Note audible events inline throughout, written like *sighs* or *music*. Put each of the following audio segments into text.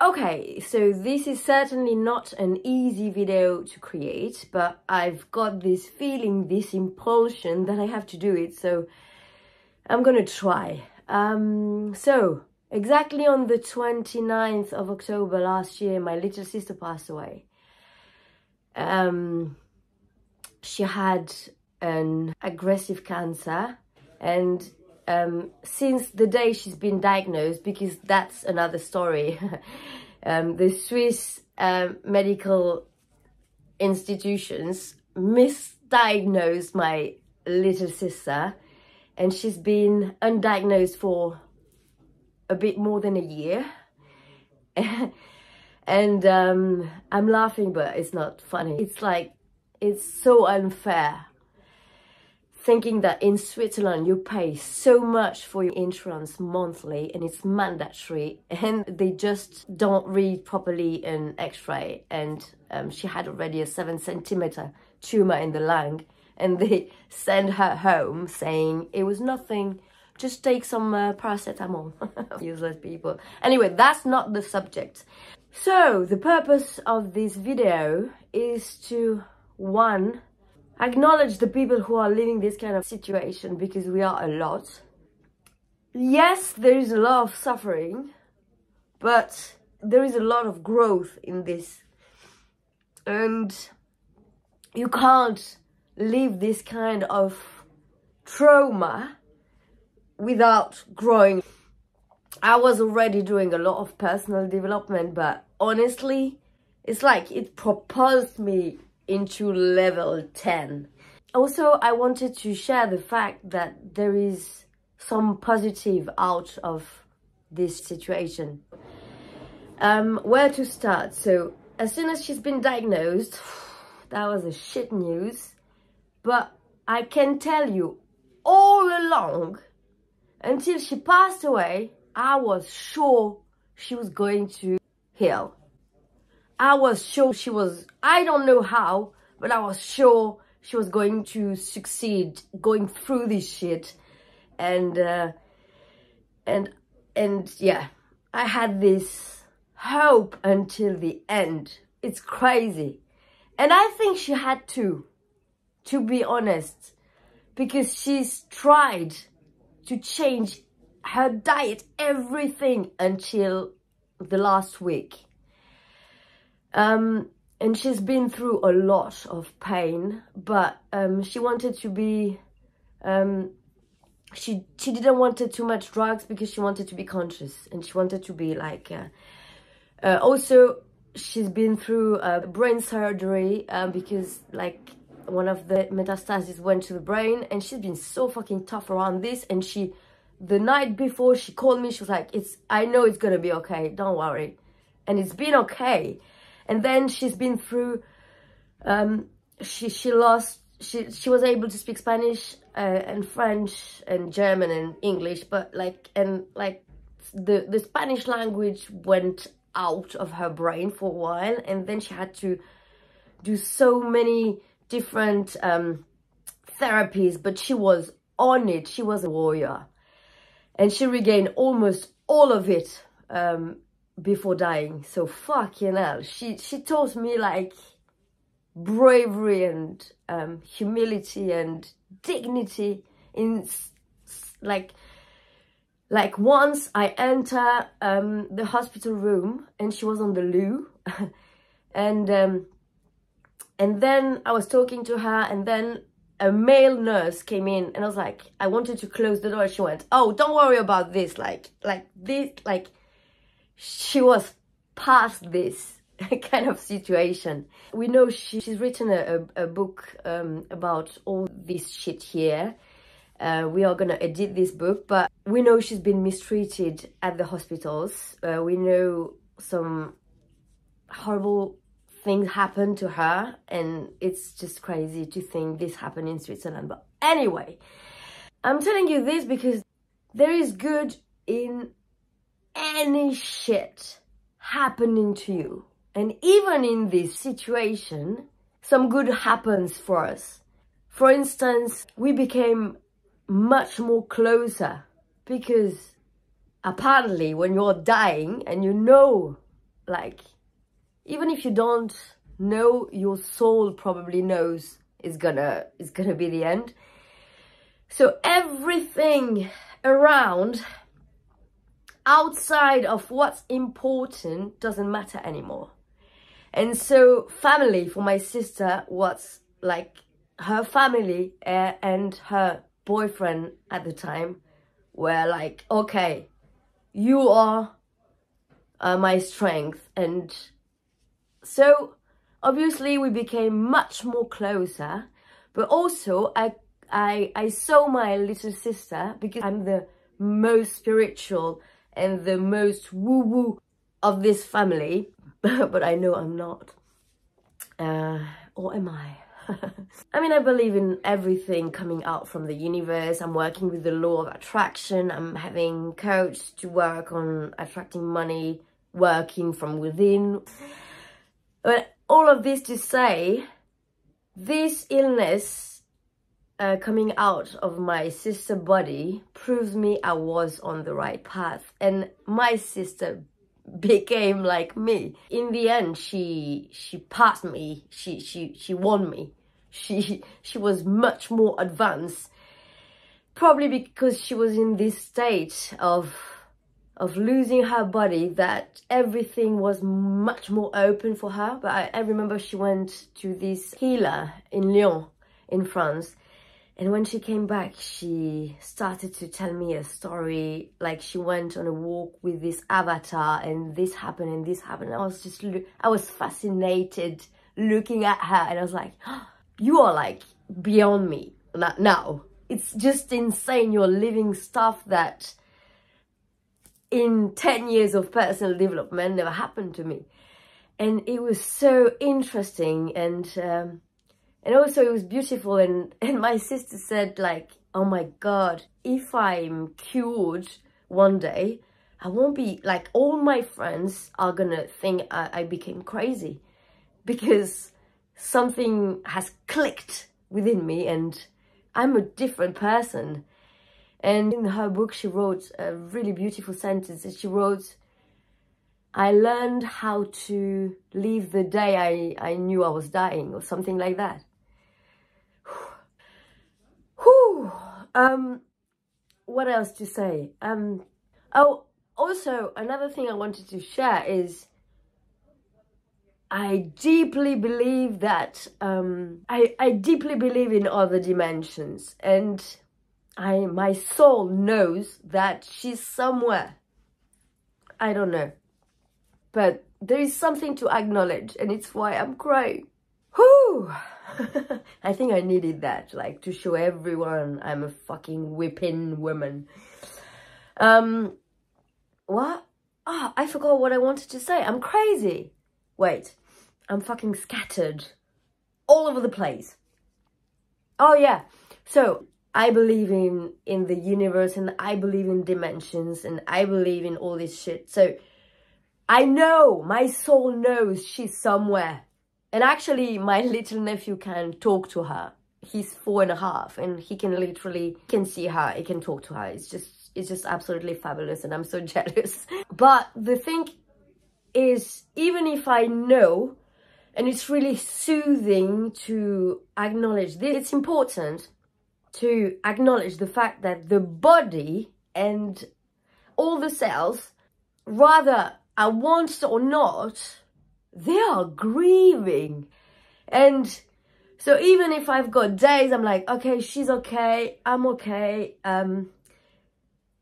Okay, so this is certainly not an easy video to create, but I've got this feeling, this impulsion that I have to do it, so I'm gonna try. Um, so, exactly on the 29th of October last year, my little sister passed away. Um, she had an aggressive cancer and um, since the day she's been diagnosed, because that's another story, *laughs* um, the Swiss uh, medical institutions misdiagnosed my little sister and she's been undiagnosed for a bit more than a year. *laughs* and um, I'm laughing, but it's not funny. It's like, it's so unfair thinking that in Switzerland you pay so much for your insurance monthly and it's mandatory and they just don't read properly an x-ray and um, she had already a seven centimeter tumor in the lung and they *laughs* send her home saying it was nothing just take some uh, paracetamol *laughs* useless people. Anyway that's not the subject. So the purpose of this video is to one acknowledge the people who are living this kind of situation because we are a lot. Yes, there is a lot of suffering, but there is a lot of growth in this. And you can't live this kind of trauma without growing. I was already doing a lot of personal development, but honestly, it's like it propulsed me into level 10. Also, I wanted to share the fact that there is some positive out of this situation. Um, where to start? So, as soon as she's been diagnosed, *sighs* that was a shit news. But I can tell you, all along, until she passed away, I was sure she was going to heal. I was sure she was, I don't know how, but I was sure she was going to succeed going through this shit. And, uh, and, and yeah, I had this hope until the end. It's crazy. And I think she had to, to be honest, because she's tried to change her diet, everything until the last week. Um, and she's been through a lot of pain, but um, she wanted to be, um, she, she didn't want too much drugs because she wanted to be conscious and she wanted to be like, uh, uh, also she's been through uh, brain surgery uh, because like one of the metastases went to the brain and she's been so fucking tough around this and she, the night before she called me, she was like, it's, I know it's gonna be okay, don't worry. And it's been okay and then she's been through um, she she lost she she was able to speak Spanish uh, and French and German and English but like and like the the Spanish language went out of her brain for a while and then she had to do so many different um, therapies but she was on it. She was a warrior. And she regained almost all of it um, before dying. So fucking hell. She she taught me like bravery and um, humility and dignity in like like once I enter um, the hospital room and she was on the loo *laughs* and um, and then I was talking to her and then a male nurse came in and I was like I wanted to close the door she went oh don't worry about this like like this like she was past this *laughs* kind of situation. We know she, she's written a, a, a book um, about all this shit here. Uh, we are gonna edit this book, but we know she's been mistreated at the hospitals. Uh, we know some horrible things happened to her and it's just crazy to think this happened in Switzerland. But anyway, I'm telling you this because there is good in any shit happening to you. And even in this situation, some good happens for us. For instance, we became much more closer because apparently when you're dying and you know like even if you don't know your soul probably knows is gonna is gonna be the end so everything around outside of what's important doesn't matter anymore. And so family for my sister was like her family uh, and her boyfriend at the time were like okay you are uh, my strength. And so obviously we became much more closer but also I I I saw my little sister because I'm the most spiritual and the most woo woo of this family *laughs* but I know I'm not uh, or am I *laughs* I mean, I believe in everything coming out from the universe. I'm working with the law of attraction. I'm having coach to work on attracting money, working from within. But all of this to say, this illness uh, coming out of my sister body proves me I was on the right path. And my sister *laughs* became like me. In the end, she she passed me. She she she won me. *laughs* She she was much more advanced. Probably because she was in this state of of losing her body that everything was much more open for her. But I, I remember she went to this healer in Lyon in France and when she came back, she started to tell me a story. Like she went on a walk with this avatar and this happened and this happened. I was just, I was fascinated looking at her and I was like, oh, you are like beyond me now. It's just insane. You're living stuff that in 10 years of personal development never happened to me. And it was so interesting and um, and also it was beautiful and, *laughs* and my sister said like, oh my God, if I'm cured one day, I won't be like all my friends are gonna think I, I became crazy because something has clicked within me and I'm a different person. And in her book, she wrote a really beautiful sentence. She wrote, I learned how to live the day I, I knew I was dying or something like that. Whew. Um, what else to say? Um, oh, also another thing I wanted to share is I deeply believe that um, I, I deeply believe in other dimensions and I my soul knows that she's somewhere. I don't know. But there is something to acknowledge and it's why I'm crying. Whew! *laughs* I think I needed that, like to show everyone I'm a fucking whipping woman. Um, what? Ah, oh, I forgot what I wanted to say. I'm crazy. Wait, I'm fucking scattered all over the place. Oh yeah, so I believe in in the universe and I believe in dimensions and I believe in all this shit. So I know, my soul knows she's somewhere and actually, my *laughs* little nephew can talk to her. He's four and a half and he can literally can see her, he can talk to her. It's just, it's just absolutely fabulous and I'm so *laughs* jealous. But the thing is, even if I know, and it's really soothing to acknowledge this, it's important to acknowledge the fact that the body and all the cells, rather I want or not, they are grieving. And so even if I've got days, I'm like, okay, she's okay, I'm okay. Um,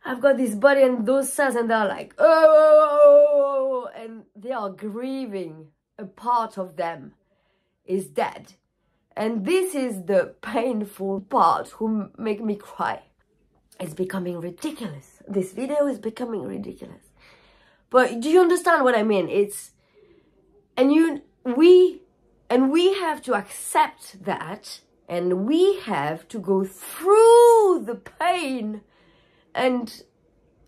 I've got this body and those cells and they're like, oh, and they are grieving. A part of them is dead. And this is the painful part who make me cry. It's becoming ridiculous. This video is becoming ridiculous. But do you understand what I mean? It's and you, we, and we have to accept that and we have to go through the pain and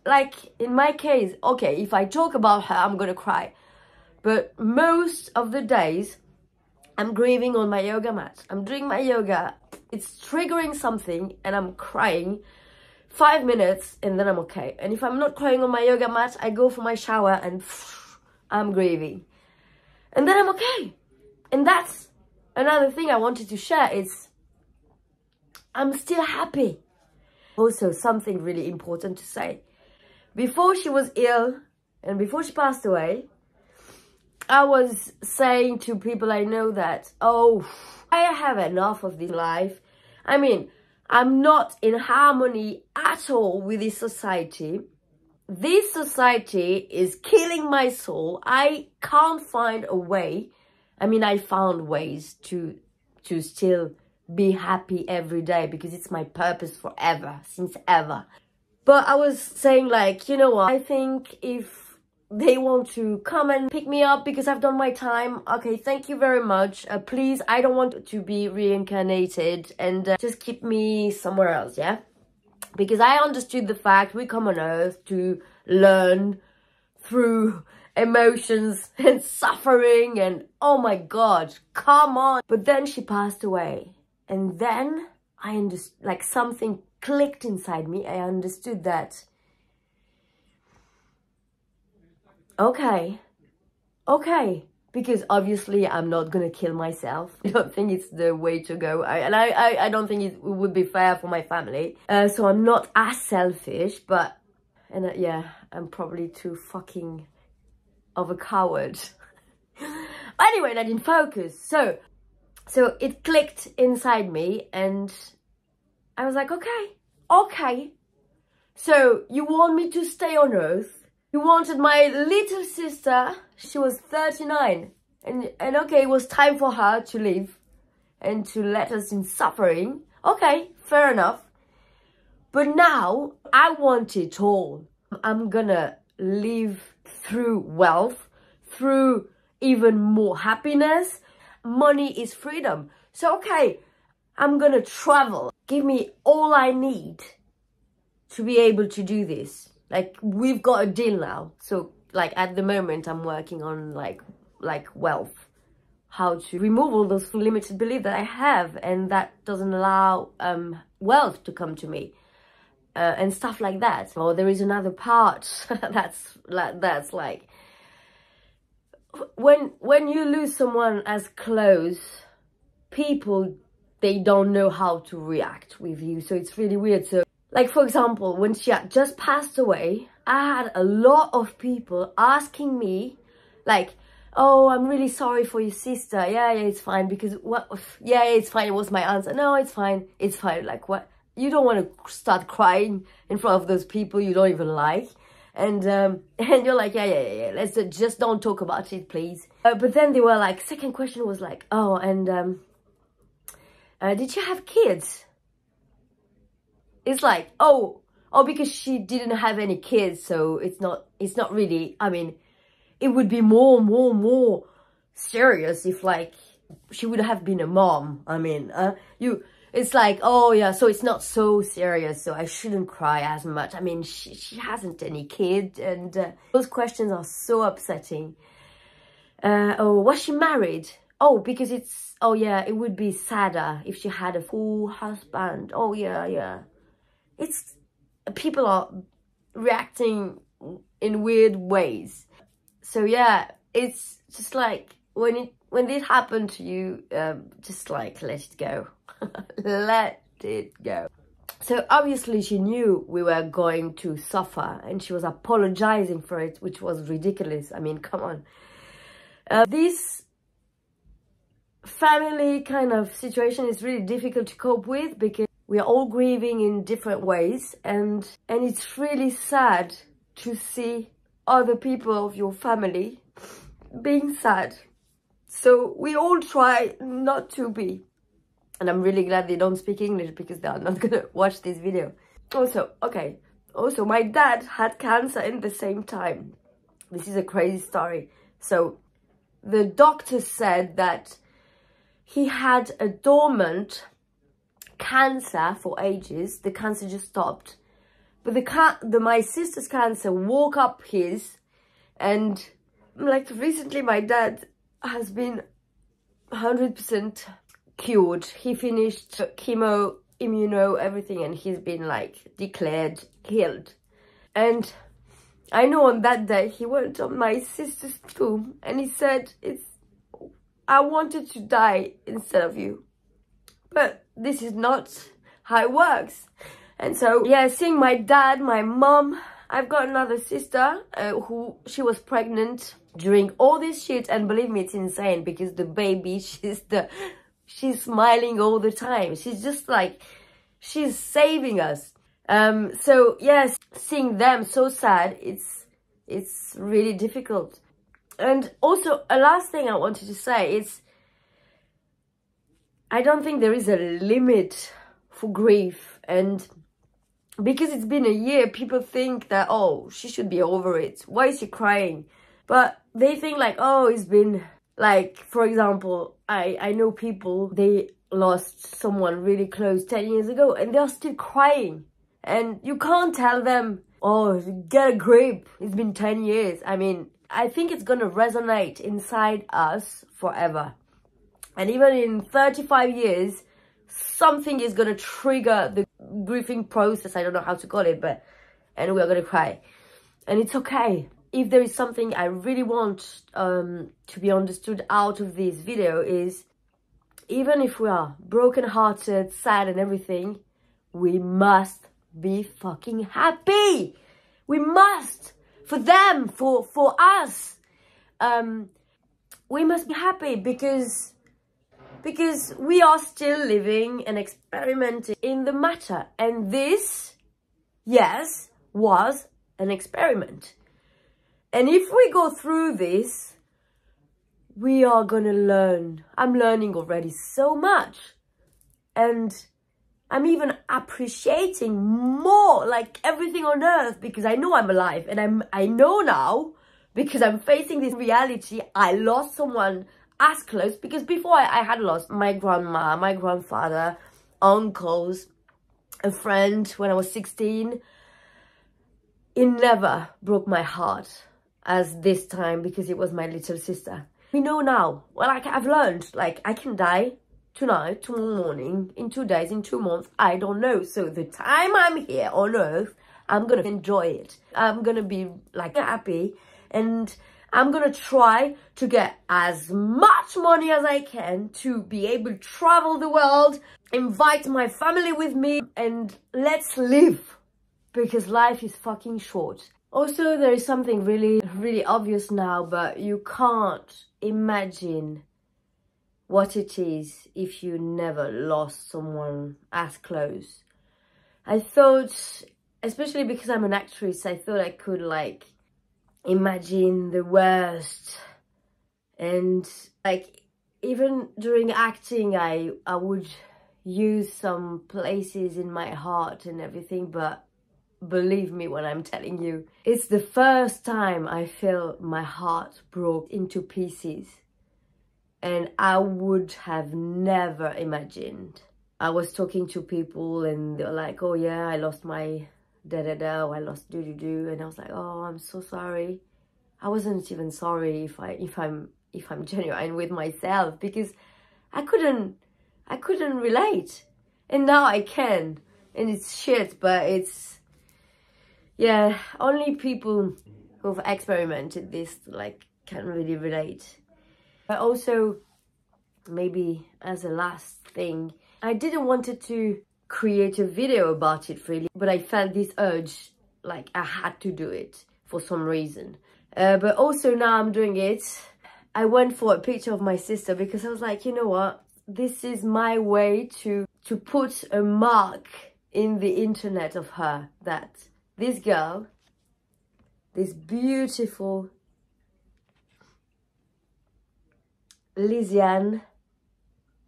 like in my case, okay, if I talk about her, I'm gonna cry. But most of the days, I'm grieving on my yoga mat. I'm doing my yoga. It's triggering something and I'm crying. Five minutes and then I'm okay. And if I'm not crying on my yoga mat, I go for my shower and I'm grieving. And then I'm okay. And that's another thing I wanted to share is I'm still happy. Also, something really important to say. Before she was ill and before she passed away, I was saying to people I know that, oh, I have enough of this life. I mean, I'm not in harmony at all with this society. This society is killing my soul. I can't find a way. I mean, I found ways to, to still be happy every day because it's my purpose forever, since ever. But I was saying like, you know what, I think if they want to come and pick me up because I've done my time. Okay, thank you very much. Uh, please, I don't want to be reincarnated and uh, just keep me somewhere else, yeah? Because I understood the fact we come on earth to learn through emotions *laughs* and suffering and oh my god, come on. But then she passed away and then I understood, like something clicked inside me. I understood that okay, okay. Because obviously I'm not gonna kill myself. *laughs* I don't think it's the way to go. I, and I, I, I don't think it would be fair for my family. Uh, so I'm not as selfish, but, and uh, yeah, I'm probably too fucking of a coward. *laughs* anyway, I didn't focus. So, so it clicked inside me and I was like, okay, okay. So you want me to stay on earth you wanted my little sister, she was 39. And, and okay, it was time for her to leave and to let us in suffering. Okay, fair enough. But now I want it all. I'm gonna live through wealth, through even more happiness. Money is freedom. So, okay, I'm gonna travel. Give me all I need to be able to do this like we've got a deal now. So like at the moment i'm working on like like wealth. How to remove all those limited beliefs that i have and that doesn't allow um wealth to come to me uh, and stuff like that. Or there is another part *laughs* that's like that's like when when you lose someone as close people they don't know how to react with you. So it's really weird. So like for example, when she had just passed away, I had a lot of people asking me like, oh, I'm really sorry for your sister. Yeah, yeah, it's fine because what, yeah, it's fine. It was my answer. No, it's fine. It's fine. Like what? You don't want to start crying in front of those people you don't even like. And um, *laughs* and you're like, yeah, yeah, yeah, yeah. let's uh, just don't talk about it, please. Uh, but then they were like, second question was like, oh, and um, uh, did you have kids? It's like, oh, oh, because she didn't have any kids, so it's not, it's not really, I mean, it would be more, more, more serious if like she would have been a mom. I mean, uh, you, it's like, oh yeah, so it's not so serious, so I shouldn't cry as much. I mean, she, she hasn't any kid, and uh, those questions are so upsetting. Uh, oh, was she married? Oh, because it's, oh yeah, it would be sadder if she had a full husband. Oh yeah, yeah it's people are reacting in weird ways. So yeah, it's just like when it when this happened to you, um, just like let it go, *laughs* let it go. So obviously she knew we were going to suffer and she was apologizing for it, which was ridiculous. I mean, come on. Uh, this family kind of situation is really difficult to cope with because we are all grieving in different ways and and it's really sad to see other people of your family being sad. So we all try not to be. And i'm really glad they don't speak english because they are not *laughs* gonna watch this video. Also okay. Also my dad had cancer in the same time. This is a crazy story. So the doctor said that he had a dormant cancer for ages. The cancer just stopped. But the cat, the my sister's cancer woke up his, and like recently, my dad has been 100% cured. He finished chemo, immuno, everything, and he's been like declared healed. And I know on that day he went on my sister's tomb and he said, "It's I wanted to die instead of you." But this is not how it works. And so, yeah, seeing my dad, my mom, I've got another sister uh, who she was pregnant during all this shit. And believe me it's insane because the baby *laughs* she's the she's smiling all the time. She's just like she's saving us. Um so yes seeing them so sad it's it's really difficult. And also a last thing i wanted to say is i don't think there is a limit for grief and because it's been a year people think that oh she should be over it why is she crying but they think like, oh, it's been like, for example, I, I know people, they lost someone really close 10 years ago and they're still crying. And you can't tell them, oh, get a grip. It's been 10 years. I mean, I think it's going to resonate inside us forever. And even in 35 years, something is going to trigger the grieving process. I don't know how to call it, but and we're going to cry. And it's okay if there is something I really want um, to be understood out of this video is even if we are broken-hearted, sad and everything, we must be fucking happy. We must. For them, for, for us. Um, we must be happy because because we are still living and experimenting in the matter. And this, yes, was an experiment. And if we go through this, we are going to learn. I'm learning already so much. And I'm even appreciating more like everything on earth because I know I'm alive and I'm I know now because I'm facing this reality. I lost someone as close because before I, I had lost my grandma, my grandfather, uncles, a friend when I was 16. It never broke my heart as this time because it was my little sister. We know now. Well, like I've learned, like I can die tonight, tomorrow morning, in two days, in two months. I don't know. So the time I'm here on earth, I'm to enjoy it. I'm to be like happy and I'm going to try to get as much money as I can to be able to travel the world, invite my family with me and let's live because life is fucking short. Also, there is something really, really obvious now, but you can't imagine what it is if you never lost someone as close. I thought, especially because I'm an actress, I thought I could like imagine the worst. And like, even during acting, I, I would use some places in my heart and everything, but believe me when I'm telling you. It's the first time I feel my heart broke into pieces. And I would have never imagined. I was talking to people and they were like, oh yeah, I lost my da da da, I lost do do do. And I was like, oh, I'm so sorry. I wasn't even sorry if I if I'm if I'm *laughs* genuine with myself because I couldn't I couldn't relate. And now I can. And it's shit, but it's yeah, only people who've experimented this like can really relate. But also, maybe as a last thing, I didn't wanted to create a video about it really, but I felt this urge, like I had to do it for some reason. Uh, but also now I'm doing it. I went for a picture of my sister because I was like, you know what? This is my way to to put a mark in the internet of her that this girl, this beautiful Lizanne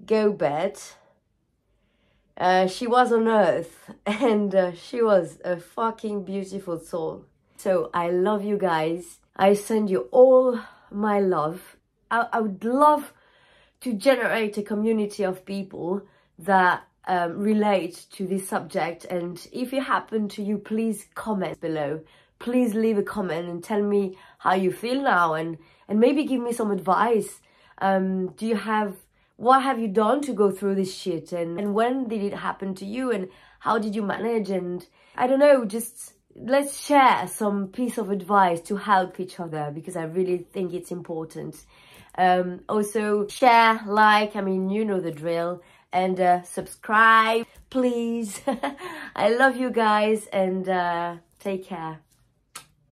Gobet, uh, she was on earth *laughs* and uh, she was a fucking beautiful soul. So I love you guys. I send you all my love. I, I would love to generate a community of people that um, relate to this subject and if it happened to you please comment below please leave a comment and tell me how you feel now and and maybe give me some advice um, do you have what have you done to go through this shit and, and when did it happen to you and how did you manage and I don't know just let's share some piece of advice to help each other because I really think it's important. Um, also share, like, I mean, you know the drill and uh, subscribe, please. *laughs* I love you guys and uh, take care.